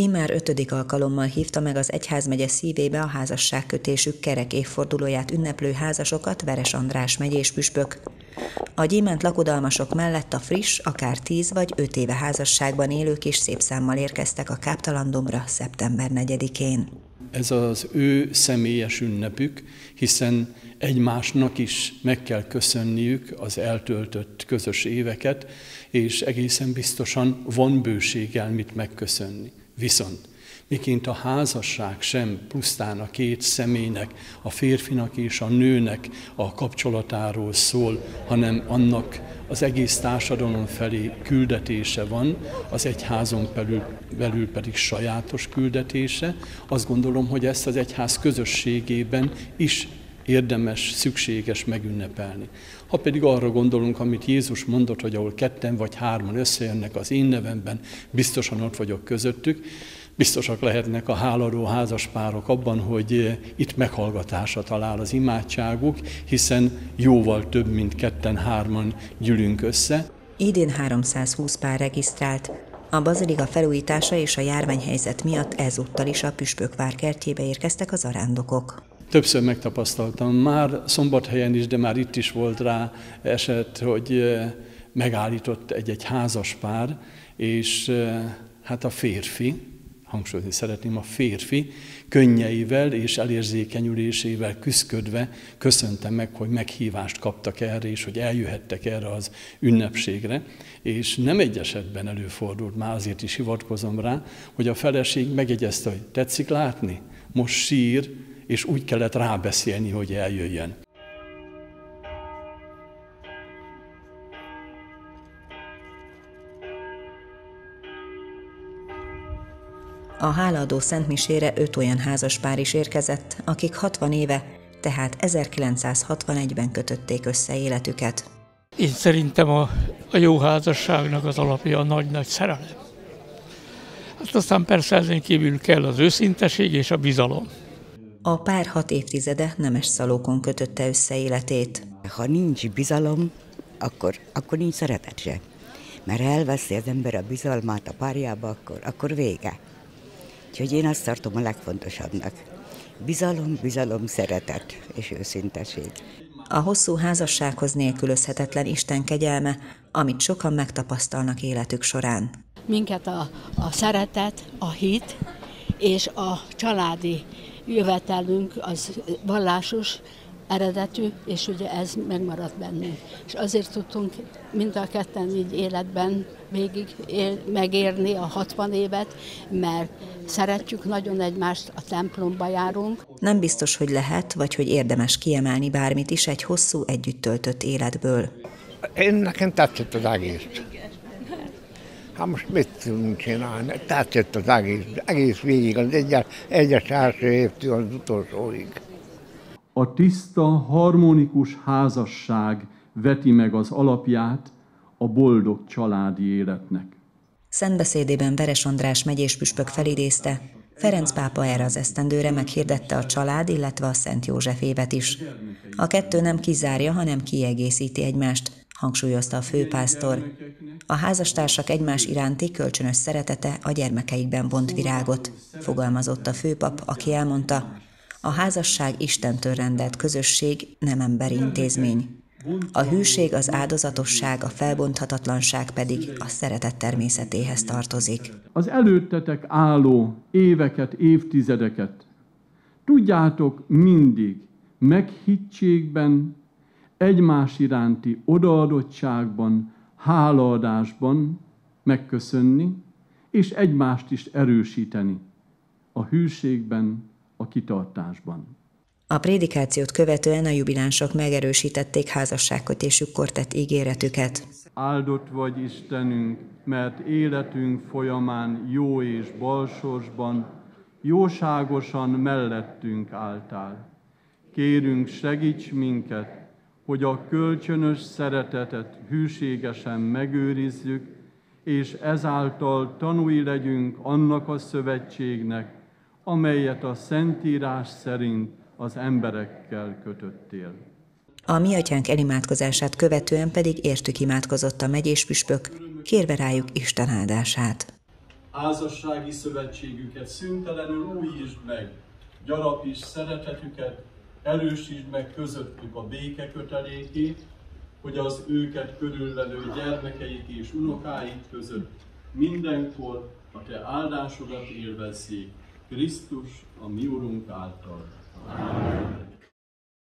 Immár ötödik alkalommal hívta meg az egyházmegye szívébe a házasságkötésük kerek évfordulóját ünneplő házasokat Veres András megyés püspök. A gyémánt lakodalmasok mellett a friss, akár tíz vagy öt éve házasságban élők is szép számmal érkeztek a Káptalandomra szeptember 4-én. Ez az ő személyes ünnepük, hiszen egymásnak is meg kell köszönniük az eltöltött közös éveket, és egészen biztosan van bőséggel mit megköszönni. Viszont miként a házasság sem pusztán a két személynek, a férfinak és a nőnek a kapcsolatáról szól, hanem annak az egész társadalom felé küldetése van, az egyházon belül, belül pedig sajátos küldetése. Azt gondolom, hogy ezt az egyház közösségében is érdemes, szükséges megünnepelni. Ha pedig arra gondolunk, amit Jézus mondott, hogy ahol ketten vagy hárman összejönnek az én nevemben, biztosan ott vagyok közöttük, biztosak lehetnek a háladó házaspárok abban, hogy itt meghallgatásra talál az imádságuk, hiszen jóval több, mint ketten-hárman gyűlünk össze. Idén 320 pár regisztrált. A bazilika felújítása és a járványhelyzet miatt ezúttal is a Püspökvár kertjébe érkeztek az arándokok. Többször megtapasztaltam, már szombathelyen is, de már itt is volt rá eset, hogy megállított egy-egy házas pár, és hát a férfi, hangsúlyozni szeretném, a férfi könnyeivel és elérzékenyülésével küszködve köszöntem meg, hogy meghívást kaptak erre, és hogy eljöhettek erre az ünnepségre. És nem egy esetben előfordult, már azért is hivatkozom rá, hogy a feleség megjegyezte, hogy tetszik látni, most sír, és úgy kellett rábeszélni, hogy eljöjjön. A hálaadó Szentmisére öt olyan házaspár is érkezett, akik 60 éve, tehát 1961-ben kötötték össze életüket. Én szerintem a, a jó házasságnak az alapja a nagy-nagy szerelem. Hát aztán persze ezen kívül kell az őszinteség és a bizalom. A pár hat évtizede nemes szalókon kötötte össze életét. Ha nincs bizalom, akkor, akkor nincs szeretet se. Mert ha elveszi az ember a bizalmát a párjába, akkor, akkor vége. Úgyhogy én azt tartom a legfontosabbnak. Bizalom, bizalom, szeretet és őszinteség. A hosszú házassághoz nélkülözhetetlen Isten kegyelme, amit sokan megtapasztalnak életük során. Minket a, a szeretet, a hit és a családi jövetelünk az vallásos, eredetű, és ugye ez megmaradt bennünk. És azért tudtunk mind a ketten így életben végig él, megérni a 60 évet, mert szeretjük nagyon egymást, a templomba járunk. Nem biztos, hogy lehet, vagy hogy érdemes kiemelni bármit is egy hosszú együtt töltött életből. Én nekem tetszett az egész. Hát most mit tudunk csinálni? Tetszett az egész, egész végig, az egyes, egyes első évtől az utolsóig. A tiszta, harmonikus házasság veti meg az alapját a boldog családi életnek. Szentbeszédében Veres András megyés püspök felidézte, Ferenc pápa erre az esztendőre meghirdette a család, illetve a Szent József évet is. A kettő nem kizárja, hanem kiegészíti egymást, hangsúlyozta a főpásztor. A házastársak egymás iránti kölcsönös szeretete a gyermekeikben vont virágot, fogalmazott a főpap, aki elmondta, a házasság Istentől rendelt közösség, nem emberi intézmény. A hűség, az áldozatosság, a felbonthatatlanság pedig a szeretet természetéhez tartozik. Az előttetek álló éveket, évtizedeket tudjátok mindig meghittségben, egymás iránti odaadottságban, hálaadásban megköszönni, és egymást is erősíteni a hűségben, a kitartásban. A prédikációt követően a jubilánsok megerősítették házasságkötésükkor tett ígéretüket. Áldott vagy Istenünk, mert életünk folyamán jó és balsorsban, jóságosan mellettünk álltál. Kérünk, segíts minket, hogy a kölcsönös szeretetet hűségesen megőrizzük, és ezáltal tanúi legyünk annak a szövetségnek, amelyet a Szentírás szerint az emberekkel kötöttél. A mi atyánk elimádkozását követően pedig értük imádkozott a megyés püspök, kérve rájuk Isten áldását. házassági szövetségüket szüntelenül újítsd meg, gyarapíts szeretetüket, erősítsd meg közöttük a béke kötelékét, hogy az őket körülvelő gyermekeik és unokáik között mindenkor a te áldásodat élvezzék, Krisztus, a mi Urunk által. Amen.